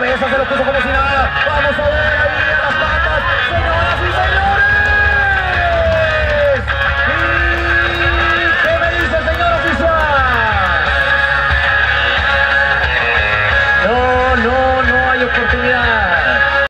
cabeza, se lo puso como si nada. Vamos a ver ahí a las patas, señoras y señores. ¿Y qué me dice el señor oficial? No, no, no hay oportunidad.